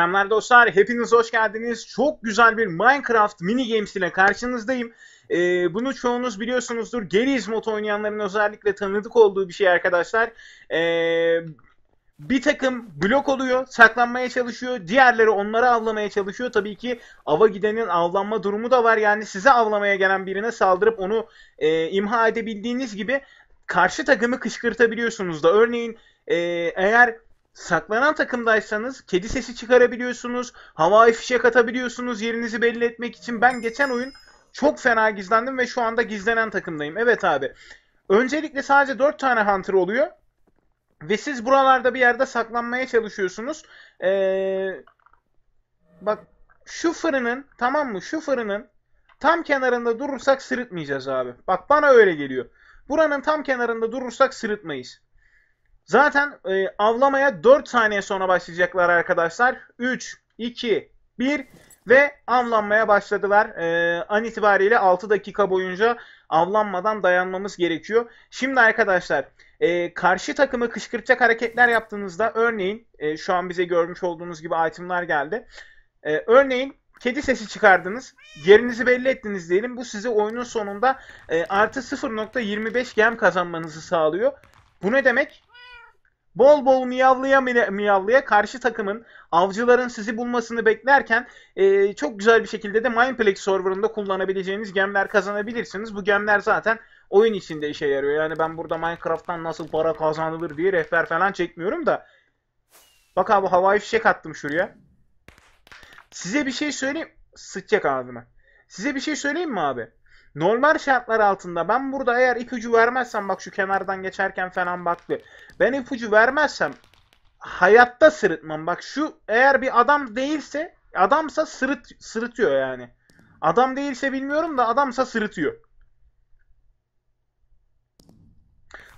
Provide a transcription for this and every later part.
Selamlar dostlar, hepiniz hoş geldiniz. Çok güzel bir Minecraft mini games ile karşınızdayım. Ee, bunu çoğunuz biliyorsunuzdur. Geriz mod oynayanların özellikle tanıdık olduğu bir şey arkadaşlar. Ee, bir takım blok oluyor, saklanmaya çalışıyor. Diğerleri onları avlamaya çalışıyor. Tabii ki ava gidenin avlanma durumu da var. Yani size avlamaya gelen birine saldırıp onu e, imha edebildiğiniz gibi karşı takımı kışkırtabiliyorsunuz da. Örneğin e, eğer saklanan takımdaysanız kedi sesi çıkarabiliyorsunuz. Havai fişek atabiliyorsunuz yerinizi belli etmek için. Ben geçen oyun çok fena gizlendim ve şu anda gizlenen takımdayım. Evet abi. Öncelikle sadece 4 tane hunter oluyor. Ve siz buralarda bir yerde saklanmaya çalışıyorsunuz. Ee, bak şu fırının tamam mı? Şu fırının tam kenarında durursak sırıtmayacağız abi. Bak bana öyle geliyor. Buranın tam kenarında durursak sırıtmayız. Zaten e, avlamaya 4 saniye sonra başlayacaklar arkadaşlar. 3, 2, 1 ve avlanmaya başladılar. E, an itibariyle 6 dakika boyunca avlanmadan dayanmamız gerekiyor. Şimdi arkadaşlar e, karşı takımı kışkırtacak hareketler yaptığınızda örneğin e, şu an bize görmüş olduğunuz gibi itemlar geldi. E, örneğin kedi sesi çıkardınız. Yerinizi belli ettiniz diyelim. Bu size oyunun sonunda e, artı 0.25 gem kazanmanızı sağlıyor. Bu ne demek? Bol bol miyavlıya miyavlıya karşı takımın avcıların sizi bulmasını beklerken e, çok güzel bir şekilde de Mineplex serverında kullanabileceğiniz gemler kazanabilirsiniz. Bu gemler zaten oyun içinde işe yarıyor. Yani ben burada Minecraft'tan nasıl para kazanılır diye rehber falan çekmiyorum da. Bak abi havai fişek attım şuraya. Size bir şey söyleyeyim. Sıçacak ağzıma. Size bir şey söyleyeyim mi abi? Normal şartlar altında ben burada eğer ipucu vermezsem bak şu kenardan geçerken falan baktı. Ben ipucu vermezsem hayatta sırıtmam. Bak şu eğer bir adam değilse adamsa sırıt, sırıtıyor yani. Adam değilse bilmiyorum da adamsa sırıtıyor.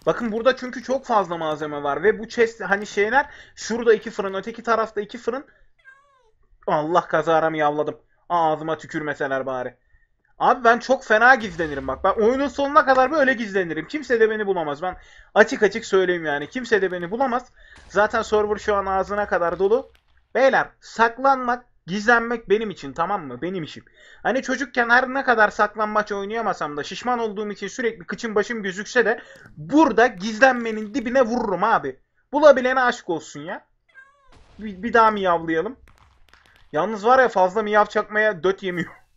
Bakın burada çünkü çok fazla malzeme var ve bu chest hani şeyler şurada iki fırın öteki tarafta iki fırın. Allah kazara yavladım. Ağzıma tükürmeseler bari. Abi ben çok fena gizlenirim bak. Ben oyunun sonuna kadar böyle gizlenirim. Kimse de beni bulamaz. Ben açık açık söyleyeyim yani. Kimse de beni bulamaz. Zaten server şu an ağzına kadar dolu. Beyler saklanmak, gizlenmek benim için tamam mı? Benim işim. Hani çocukken her ne kadar saklanmaç oynayamasam da şişman olduğum için sürekli kıçım başım gözükse de burada gizlenmenin dibine vururum abi. Bulabilene aşk olsun ya. Bir, bir daha miyavlayalım. Yalnız var ya fazla miyav çakmaya döt yemiyor.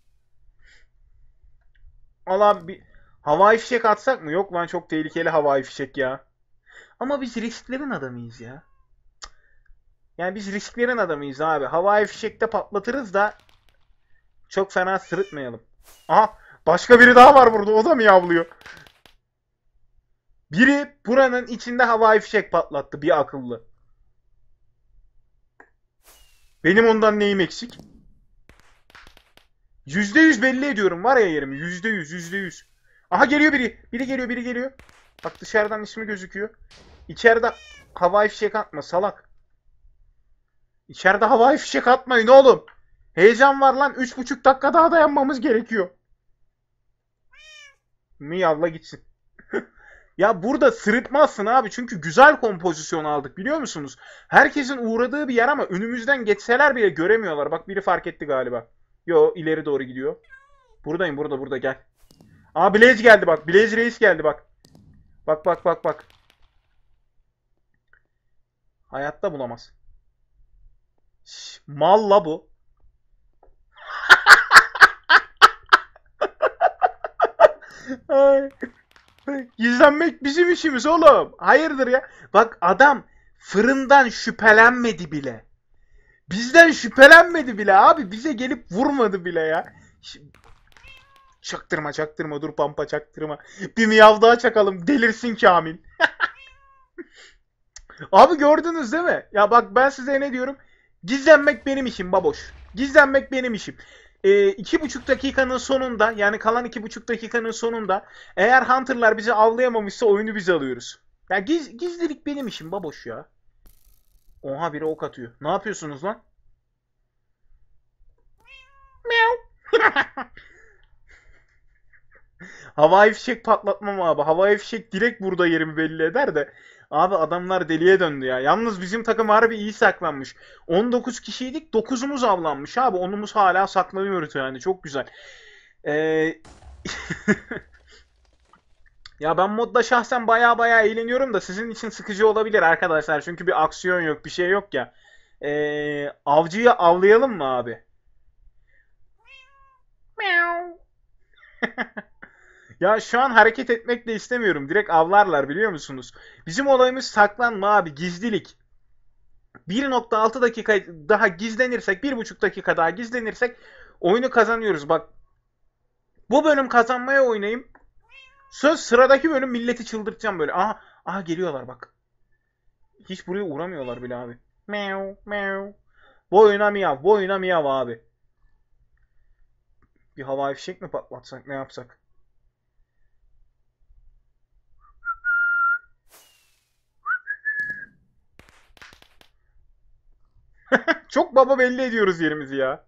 Allah bir havai fişek atsak mı? Yok lan çok tehlikeli havai fişek ya. Ama biz risklerin adamıyız ya. Yani biz risklerin adamıyız abi. Havai fişekte patlatırız da çok fena sırıtmayalım. Aha başka biri daha var burada. O da mı yavlıyor? Biri buranın içinde havai fişek patlattı. Bir akıllı. Benim ondan neyim eksik? Yüzde yüz belli ediyorum var ya yerimi. Yüzde yüz, yüzde yüz. Aha geliyor biri. Biri geliyor, biri geliyor. Bak dışarıdan ismi gözüküyor. İçeride havai fişek atma salak. İçeride havai fişek atmayın oğlum. Heyecan var lan. Üç buçuk dakika daha dayanmamız gerekiyor. Miyavla gitsin. ya burada sırıtmazsın abi. Çünkü güzel kompozisyon aldık biliyor musunuz? Herkesin uğradığı bir yer ama önümüzden geçseler bile göremiyorlar. Bak biri fark etti galiba. Yo ileri doğru gidiyor. Buradayım burada burada gel. Aa Blaze geldi bak. Blaze Reis geldi bak. Bak bak bak bak. Hayatta bulamaz. Şş, mal bu. Ay. Gizlenmek bizim işimiz oğlum. Hayırdır ya? Bak adam fırından şüphelenmedi bile. Bizden şüphelenmedi bile abi. Bize gelip vurmadı bile ya. Çaktırma çaktırma dur pampa çaktırma. Bir miyav daha çakalım. Delirsin Kamil. abi gördünüz değil mi? Ya bak ben size ne diyorum? Gizlenmek benim işim baboş. Gizlenmek benim işim. E, iki buçuk dakikanın sonunda yani kalan iki buçuk dakikanın sonunda eğer Hunter'lar bizi avlayamamışsa oyunu biz alıyoruz. Ya giz, gizlilik benim işim baboş ya. Oha biri ok atıyor. Ne yapıyorsunuz lan? Meow. Havai fişek patlatmam abi. Havai fişek direkt burada yerimi belli eder de. Abi adamlar deliye döndü ya. Yalnız bizim takım harbi iyi saklanmış. 19 kişiydik. 9'umuz avlanmış abi. Onumuz hala saklanıyoruz yani. Çok güzel. Ee... ya ben modda şahsen baya baya eğleniyorum da sizin için sıkıcı olabilir arkadaşlar. Çünkü bir aksiyon yok, bir şey yok ya. Ee, avcıyı avlayalım mı abi? Ya şu an hareket etmek de istemiyorum. Direkt avlarlar biliyor musunuz? Bizim olayımız saklanma abi, gizlilik. 1.6 dakika daha gizlenirsek, 1.5 dakika daha gizlenirsek oyunu kazanıyoruz. Bak bu bölüm kazanmaya oynayayım. Söz sıradaki bölüm milleti çıldırtacağım böyle. Aha, aha geliyorlar bak. Hiç buraya uğramıyorlar bile abi. Meow meow. Boyuna miyav, boyuna miyav abi. Bir havai fişek mi patlatsak, ne yapsak? Çok baba belli ediyoruz yerimizi ya.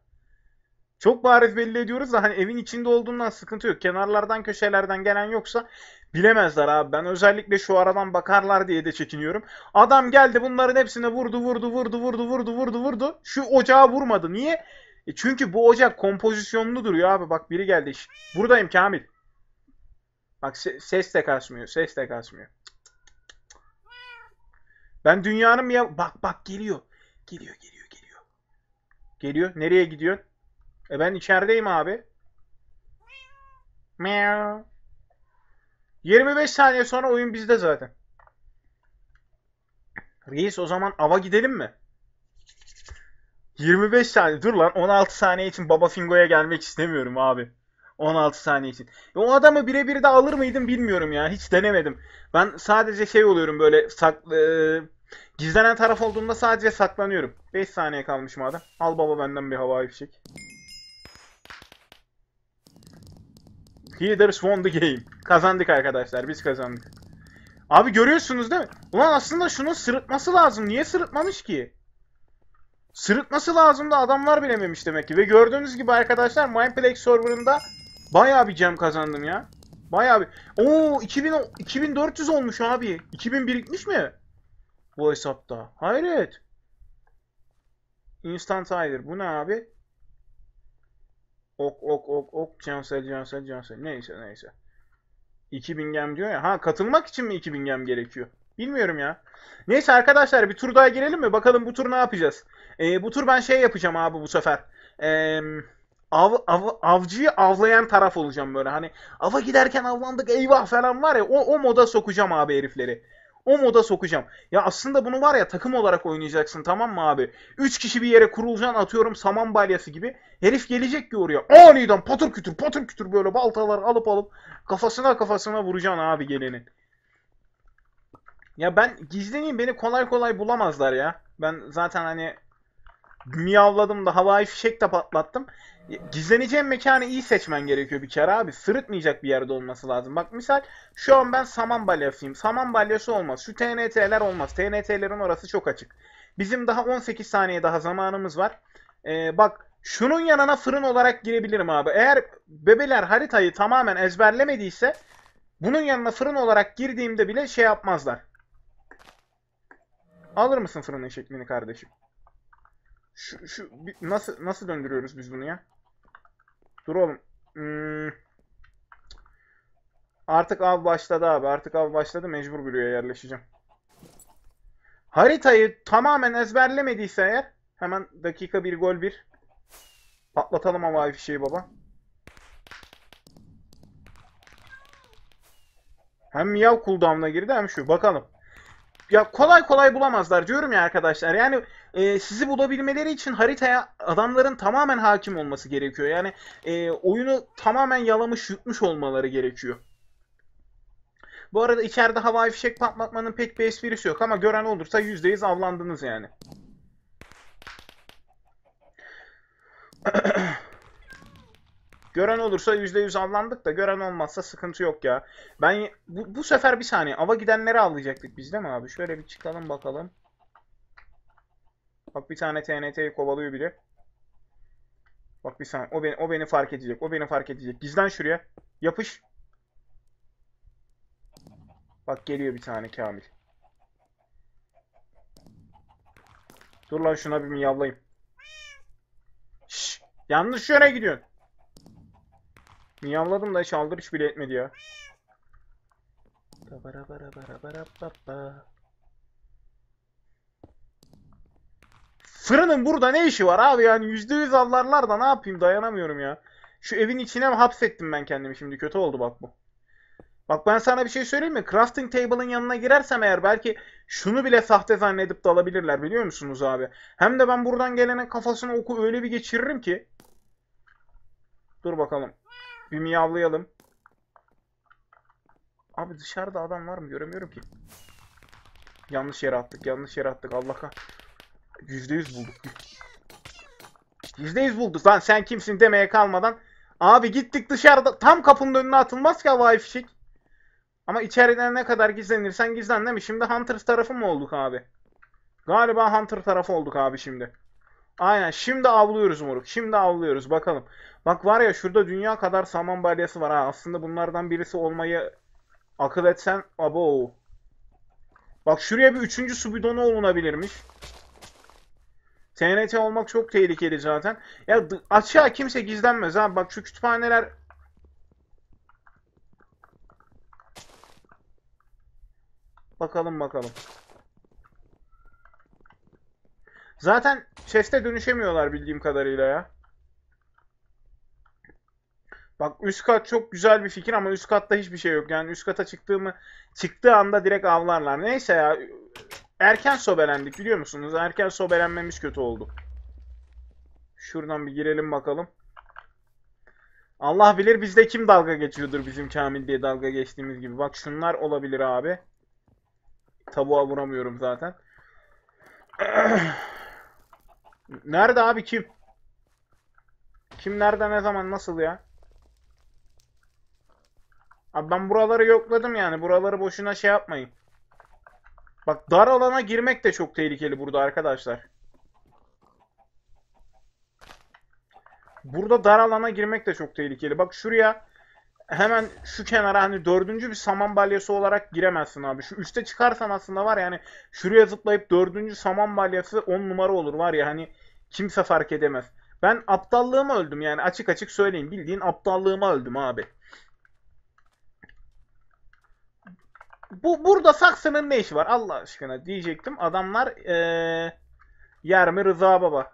Çok bariz belli ediyoruz da hani evin içinde olduğundan sıkıntı yok. Kenarlardan köşelerden gelen yoksa bilemezler abi. Ben özellikle şu aradan bakarlar diye de çekiniyorum. Adam geldi bunların hepsine vurdu vurdu vurdu vurdu vurdu vurdu vurdu. Şu ocağa vurmadı. Niye? E çünkü bu ocak kompozisyonlu duruyor abi. Bak biri geldi. Buradayım Kamil. Bak ses de kasmıyor. Ses de kasmıyor. Ben dünyanın ya bak bak geliyor. Geliyor geliyor geliyor. Geliyor. Nereye gidiyor? E ben içerideyim abi. Meow. 25 saniye sonra oyun bizde zaten. Reis o zaman ava gidelim mi? 25 saniye. Dur lan 16 saniye için Baba Fingo'ya gelmek istemiyorum abi. 16 saniye için. E o adamı birebir de alır mıydım bilmiyorum ya. Hiç denemedim. Ben sadece şey oluyorum böyle saklı Gizlenen taraf olduğunda sadece saklanıyorum. 5 saniye kalmış madem. Al baba benden bir havai fişek. Heaters won the game. Kazandık arkadaşlar. Biz kazandık. Abi görüyorsunuz değil mi? Ulan aslında şunun sırıtması lazım. Niye sırıtmamış ki? Sırıtması lazım da adamlar bilememiş demek ki. Ve gördüğünüz gibi arkadaşlar Mindplex serverında bayağı bir gem kazandım ya. Bayağı bir. Oo 2000 2400 olmuş abi. 2000 birikmiş mi? Bu hesapta. Hayret. Instant Hider. Bu ne abi? Ok ok ok ok. Cansel cansel cansel. Neyse neyse. 2000 gem diyor ya. Ha katılmak için mi 2000 gem gerekiyor? Bilmiyorum ya. Neyse arkadaşlar bir tur daha girelim mi? Bakalım bu tur ne yapacağız? Ee, bu tur ben şey yapacağım abi bu sefer. Ee, av, av, avcıyı avlayan taraf olacağım böyle. Hani ava giderken avlandık eyvah falan var ya o, o moda sokacağım abi herifleri. O moda sokacağım. Ya aslında bunu var ya takım olarak oynayacaksın tamam mı abi? 3 kişi bir yere kurulacaksın atıyorum saman balyası gibi. Herif gelecek ki oraya. Aniden patır kütür patır kütür böyle baltalar alıp alıp kafasına kafasına vuracaksın abi gelenin. Ya ben gizleneyim beni kolay kolay bulamazlar ya. Ben zaten hani miyavladım da havai fişek de patlattım. Gizleneceğim mekanı iyi seçmen gerekiyor bir kere abi. Sırıtmayacak bir yerde olması lazım. Bak misal şu an ben saman balyasıyım. Saman balyası olmaz. Şu TNT'ler olmaz. TNT'lerin orası çok açık. Bizim daha 18 saniye daha zamanımız var. Ee, bak şunun yanına fırın olarak girebilirim abi. Eğer bebeler haritayı tamamen ezberlemediyse bunun yanına fırın olarak girdiğimde bile şey yapmazlar. Alır mısın fırının şeklini kardeşim? Şu, şu nasıl nasıl döndürüyoruz biz bunu ya? Dur oğlum. Hmm. Artık av başladı abi. Artık av başladı. Mecbur buraya yerleşeceğim. Haritayı tamamen ezberlemediyse eğer hemen dakika bir gol bir patlatalım havai fişeği baba. Hem miyav cooldown'a girdi hem şu. Bakalım ya kolay kolay bulamazlar diyorum ya arkadaşlar. Yani e, sizi bulabilmeleri için haritaya adamların tamamen hakim olması gerekiyor. Yani e, oyunu tamamen yalamış yutmuş olmaları gerekiyor. Bu arada içeride havai fişek patlatmanın pek bir esprisi yok ama gören olursa %100 avlandınız yani. Gören olursa %100 avlandık da gören olmazsa sıkıntı yok ya. Ben bu, bu sefer bir saniye ava gidenleri avlayacaktık biz değil mi abi? Şöyle bir çıkalım bakalım. Bak bir tane TNT'yi kovalıyor biri. Bak bir saniye. O beni, o beni fark edecek. O beni fark edecek. Gizlen şuraya. Yapış. Bak geliyor bir tane Kamil. Dur lan şuna bir miyavlayayım. Şşş. Yanlış yöne gidiyorsun. Miyavladım da hiç aldırış bile etmedi ya. Ba ba ba ba ba ba. Fırının burada ne işi var abi yani %100 avlarlar da ne yapayım dayanamıyorum ya. Şu evin içine mi hapsettim ben kendimi şimdi kötü oldu bak bu. Bak ben sana bir şey söyleyeyim mi? Crafting table'ın yanına girersem eğer belki şunu bile sahte zannedip de alabilirler biliyor musunuz abi? Hem de ben buradan gelenin kafasına oku öyle bir geçiririm ki. Dur bakalım. Bir miyavlayalım. Abi dışarıda adam var mı? Göremiyorum ki. Yanlış yere attık. Yanlış yere attık. Allah kah. %100 bulduk. %100 bulduk. Lan sen kimsin demeye kalmadan. Abi gittik dışarıda. Tam kapının önüne atılmaz ki havai fişek. Ama içeriden ne kadar gizlenirsen gizlen değil mi? Şimdi Hunter tarafı mı olduk abi? Galiba Hunter tarafı olduk abi şimdi. Aynen. Şimdi avlıyoruz moruk. Şimdi avlıyoruz. Bakalım. Bak var ya şurada dünya kadar saman balyası var ha. Aslında bunlardan birisi olmayı akıl etsen abo. Bak şuraya bir üçüncü su bidonu olunabilirmiş. TNT olmak çok tehlikeli zaten. Ya açığa kimse gizlenmez ha. Bak şu kütüphaneler Bakalım bakalım. Zaten chest'e dönüşemiyorlar bildiğim kadarıyla ya. Bak üst kat çok güzel bir fikir ama üst katta hiçbir şey yok. Yani üst kata çıktığımı çıktığı anda direkt avlarlar. Neyse ya. Erken sobelendik biliyor musunuz? Erken sobelenmemiz kötü oldu. Şuradan bir girelim bakalım. Allah bilir bizde kim dalga geçiyordur bizim Kamil diye dalga geçtiğimiz gibi. Bak şunlar olabilir abi. Tabuğa vuramıyorum zaten. Nerede abi kim? Kim nerede ne zaman nasıl ya? Abi ben buraları yokladım yani. Buraları boşuna şey yapmayın. Bak dar alana girmek de çok tehlikeli burada arkadaşlar. Burada dar alana girmek de çok tehlikeli. Bak şuraya hemen şu kenara hani dördüncü bir saman balyası olarak giremezsin abi. Şu üste çıkarsan aslında var yani şuraya zıplayıp dördüncü saman balyası on numara olur var ya hani kimse fark edemez. Ben aptallığıma öldüm yani açık açık söyleyeyim. Bildiğin aptallığıma öldüm abi. Bu burada saksının ne işi var Allah aşkına diyecektim. Adamlar ee, yer mi Rıza Baba?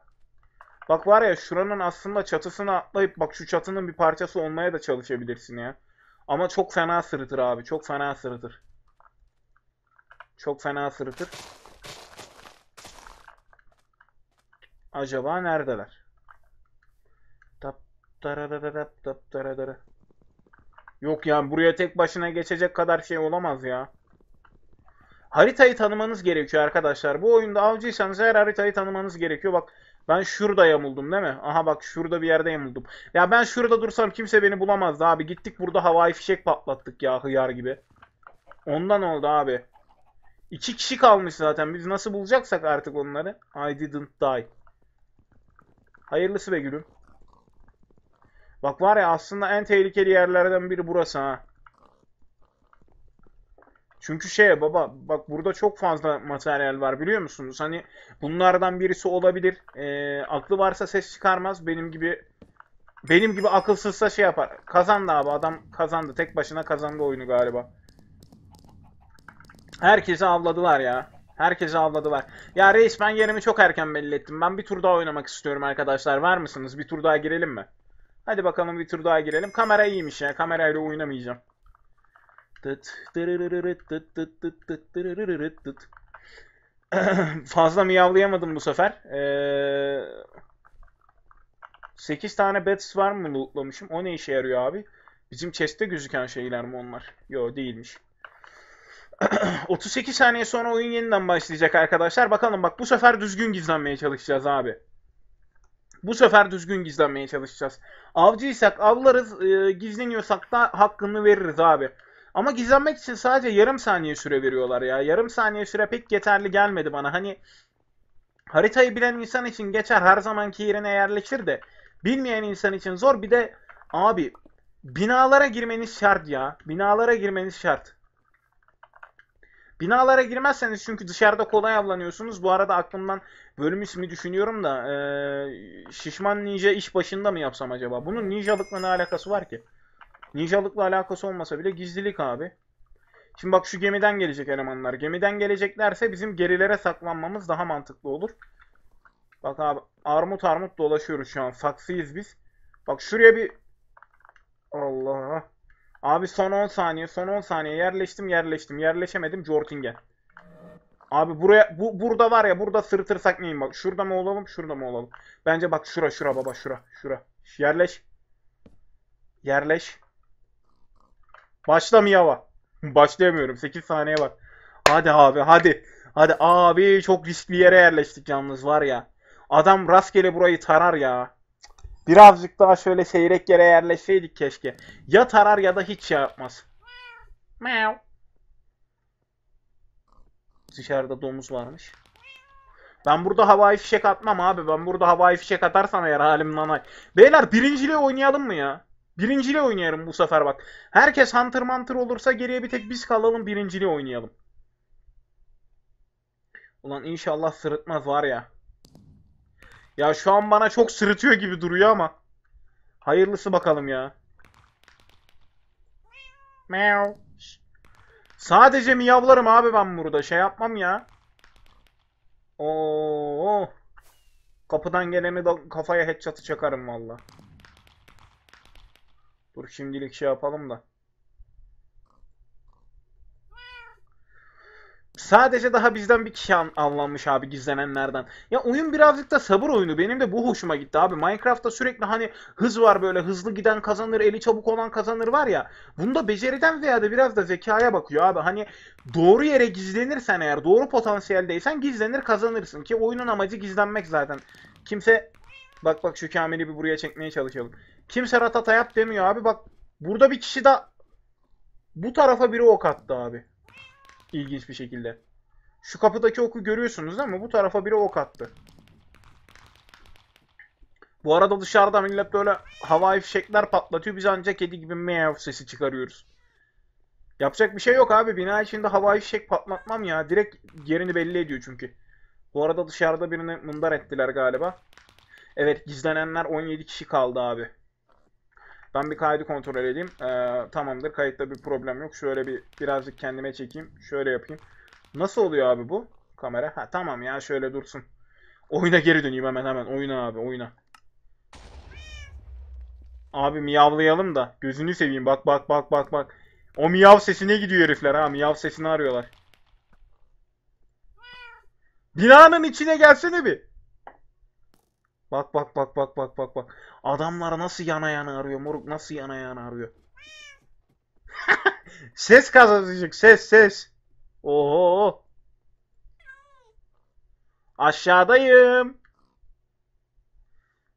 Bak var ya şuranın aslında çatısına atlayıp bak şu çatının bir parçası olmaya da çalışabilirsin ya. Ama çok fena sırıtır abi. Çok fena sırıtır. Çok fena sırıtır. Acaba neredeler? Tap tap tap taradara. Yok ya buraya tek başına geçecek kadar şey olamaz ya. Haritayı tanımanız gerekiyor arkadaşlar. Bu oyunda avcıysanız her haritayı tanımanız gerekiyor. Bak ben şurada yamuldum değil mi? Aha bak şurada bir yerde yamuldum. Ya ben şurada dursam kimse beni bulamazdı abi. Gittik burada havai fişek patlattık ya hıyar gibi. Ondan oldu abi. İki kişi kalmış zaten. Biz nasıl bulacaksak artık onları. I didn't die. Hayırlısı be gülüm. Bak var ya aslında en tehlikeli yerlerden biri burası ha. Çünkü şey baba bak burada çok fazla materyal var biliyor musunuz? Hani bunlardan birisi olabilir. E, aklı varsa ses çıkarmaz. Benim gibi benim gibi akılsızsa şey yapar. Kazandı abi adam kazandı. Tek başına kazandı oyunu galiba. Herkesi avladılar ya. Herkesi avladılar. Ya reis ben yerimi çok erken belli ettim. Ben bir tur daha oynamak istiyorum arkadaşlar. Var mısınız? Bir tur daha girelim mi? Hadi bakalım bir tur daha girelim. Kamera iyiymiş ya. Kamerayla oynamayacağım. Fazla miyavlayamadım bu sefer. Ee, 8 tane bets var mı lootlamışım? O ne işe yarıyor abi? Bizim chest'te gözüken şeyler mi onlar? Yo değilmiş. 38 saniye sonra oyun yeniden başlayacak arkadaşlar. Bakalım bak bu sefer düzgün gizlenmeye çalışacağız abi. Bu sefer düzgün gizlenmeye çalışacağız. Avcıysak avlarız, e, gizleniyorsak da hakkını veririz abi. Ama gizlenmek için sadece yarım saniye süre veriyorlar ya. Yarım saniye süre pek yeterli gelmedi bana. Hani haritayı bilen insan için geçer her zamanki yerine yerleşir de bilmeyen insan için zor. Bir de abi binalara girmeniz şart ya. Binalara girmeniz şart. Binalara girmezseniz çünkü dışarıda kolay avlanıyorsunuz. Bu arada aklımdan bölüm ismi düşünüyorum da eee, şişman ninja iş başında mı yapsam acaba? Bunun ninjalıkla ne alakası var ki? Ninjalıkla alakası olmasa bile gizlilik abi. Şimdi bak şu gemiden gelecek elemanlar. Gemiden geleceklerse bizim gerilere saklanmamız daha mantıklı olur. Bak abi armut armut dolaşıyoruz şu an. Saksıyız biz. Bak şuraya bir Allah. Abi son 10 saniye, son 10 saniye yerleştim, yerleştim, yerleşemedim Jortingen. Abi buraya bu burada var ya burada sırıtırsak neyim bak. Şurada mı olalım, şurada mı olalım? Bence bak şura şura baba şura şura. Yerleş. Yerleş. Başla Miyava. Başlayamıyorum. 8 saniye var. Hadi abi hadi. Hadi abi çok riskli yere yerleştik yalnız var ya. Adam rastgele burayı tarar ya. Birazcık daha şöyle seyrek yere yerleşseydik keşke. Ya tarar ya da hiç şey yapmaz. Meow. Dışarıda domuz varmış. Ben burada havai fişek atmam abi. Ben burada havai fişek atarsam eğer halim nanay. Beyler birinciliği oynayalım mı ya? Birinciliği oynayalım bu sefer bak. Herkes Hunter Hunter olursa geriye bir tek biz kalalım birinciliği oynayalım. Ulan inşallah sırıtmaz var ya. Ya şu an bana çok sırıtıyor gibi duruyor ama. Hayırlısı bakalım ya. Meow. Sadece miyavlarım abi ben burada. Şey yapmam ya. Oo. Kapıdan geleni de kafaya headshot'ı çakarım valla. Dur şimdilik şey yapalım da. Sadece daha bizden bir kişi an- avlanmış abi gizlenenlerden. Ya oyun birazcık da sabır oyunu. Benim de bu hoşuma gitti abi. Minecraft'ta sürekli hani hız var böyle hızlı giden kazanır, eli çabuk olan kazanır var ya. Bunda beceriden ziyade biraz da zekaya bakıyor abi. Hani doğru yere gizlenirsen eğer, doğru potansiyeldeysen gizlenir kazanırsın ki oyunun amacı gizlenmek zaten. Kimse bak bak şu Kamil'i bir buraya çekmeye çalışalım. Kimse ratata yap demiyor abi. Bak burada bir kişi de bu tarafa biri ok attı abi. İlginç bir şekilde. Şu kapıdaki oku görüyorsunuz değil mi? Bu tarafa biri ok attı. Bu arada dışarıda millet böyle havai fişekler patlatıyor. Biz ancak kedi gibi meow sesi çıkarıyoruz. Yapacak bir şey yok abi. Bina içinde havai fişek patlatmam ya. Direkt yerini belli ediyor çünkü. Bu arada dışarıda birini mundar ettiler galiba. Evet gizlenenler 17 kişi kaldı abi. Ben bir kaydı kontrol edeyim. Ee, tamamdır. Kayıtta bir problem yok. Şöyle bir birazcık kendime çekeyim. Şöyle yapayım. Nasıl oluyor abi bu? Kamera. Ha tamam ya şöyle dursun. Oyuna geri döneyim hemen hemen. Oyuna abi oyuna. Abi miyavlayalım da. Gözünü seveyim. Bak bak bak bak bak. O miyav sesine gidiyor herifler ha. Miyav sesini arıyorlar. Binanın içine gelsene bir. Bak bak bak bak bak bak bak. Adamlar nasıl yana yana arıyor moruk nasıl yana yana arıyor. ses kazanacak ses ses. Oho. Aşağıdayım.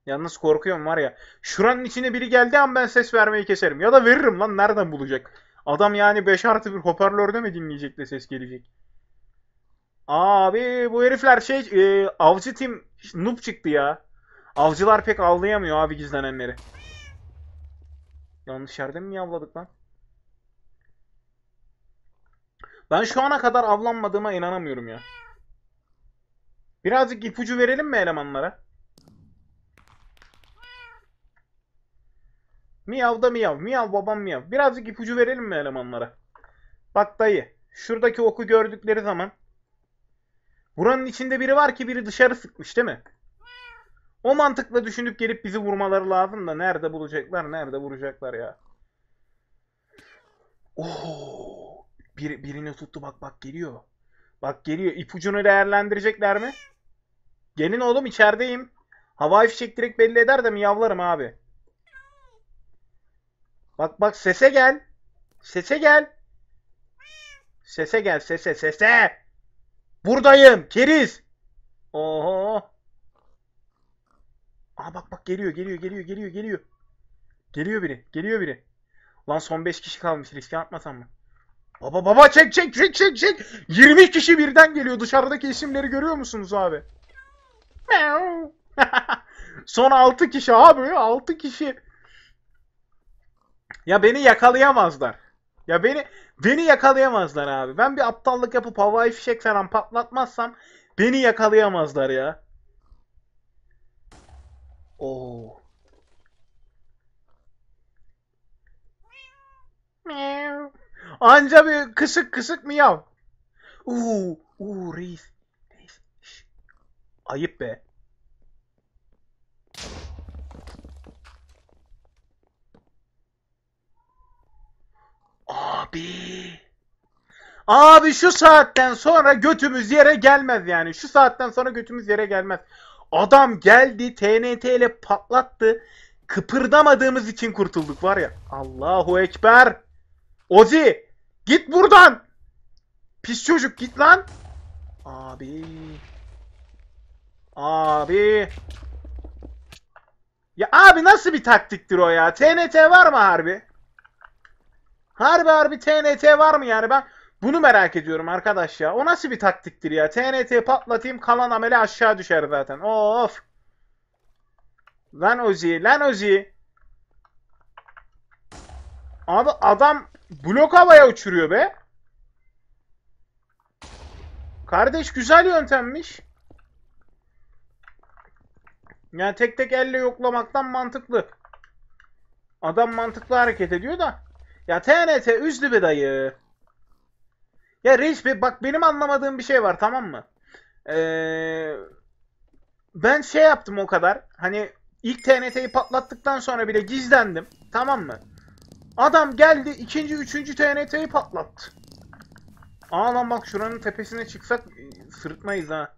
Yalnız korkuyorum var ya. Şuranın içine biri geldi an ben ses vermeyi keserim. Ya da veririm lan nereden bulacak? Adam yani 5 artı bir hoparlörde mi dinleyecek de ses gelecek? Abi bu herifler şey e, avcı tim noob çıktı ya. Avcılar pek avlayamıyor abi gizlenenleri. Yanlış yerde mi avladık lan? Ben şu ana kadar avlanmadığıma inanamıyorum ya. Birazcık ipucu verelim mi elemanlara? Miyav da miyav. Miyav babam miyav. Birazcık ipucu verelim mi elemanlara? Bak dayı. Şuradaki oku gördükleri zaman buranın içinde biri var ki biri dışarı sıkmış değil mi? O mantıkla düşünüp gelip bizi vurmaları lazım da nerede bulacaklar, nerede vuracaklar ya. Oo, bir, birini tuttu bak bak geliyor. Bak geliyor. İpucunu değerlendirecekler mi? Gelin oğlum içerideyim. Havai fişek direkt belli eder de mi yavlarım abi. Bak bak sese gel. Sese gel. Sese gel sese sese. Buradayım keriz. Oho. Aa bak bak geliyor geliyor geliyor geliyor geliyor. Geliyor biri geliyor biri. Lan son 5 kişi kalmış riske atmasam mı? Baba baba çek çek çek çek çek. 20 kişi birden geliyor. Dışarıdaki isimleri görüyor musunuz abi? Son 6 kişi abi 6 kişi. Ya beni yakalayamazlar. Ya beni beni yakalayamazlar abi. Ben bir aptallık yapıp havai fişek falan patlatmazsam beni yakalayamazlar ya. Oo. Miau. Anca bir kısık kısık miyav. Uuu, uuu reis. Reis. Ayıp be. Abi. Abi şu saatten sonra götümüz yere gelmez yani. Şu saatten sonra götümüz yere gelmez. Adam geldi TNT ile patlattı. Kıpırdamadığımız için kurtulduk var ya. Allahu Ekber. Ozi git buradan. Pis çocuk git lan. Abi. Abi. Ya abi nasıl bir taktiktir o ya? TNT var mı harbi? Harbi harbi TNT var mı yani ben bunu merak ediyorum arkadaş ya. O nasıl bir taktiktir ya? TNT patlatayım kalan amele aşağı düşer zaten. Of. Lan Ozi, lan Ozi. Abi adam blok havaya uçuruyor be. Kardeş güzel yöntemmiş. Yani tek tek elle yoklamaktan mantıklı. Adam mantıklı hareket ediyor da. Ya TNT üzdü be dayı. Ya reis be bak benim anlamadığım bir şey var tamam mı? Ee, ben şey yaptım o kadar. Hani ilk TNT'yi patlattıktan sonra bile gizlendim. Tamam mı? Adam geldi ikinci üçüncü TNT'yi patlattı. Aa bak şuranın tepesine çıksak e, sırıtmayız ha.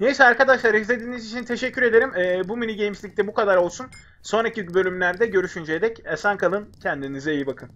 Neyse arkadaşlar izlediğiniz için teşekkür ederim. Ee, bu mini games'likte bu kadar olsun. Sonraki bölümlerde görüşünceye dek esen kalın. Kendinize iyi bakın.